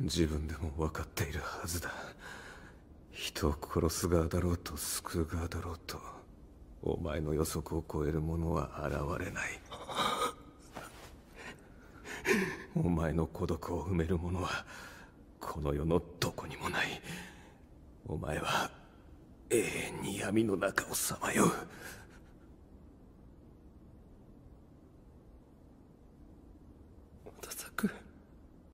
自分でも分かっているはずだ。人を殺す側だろうと救う側だろうとお前の予測を超える者は現れない。お前の孤独を埋める者はこの世のどこにもない。お前は永遠に闇の中をさまよう。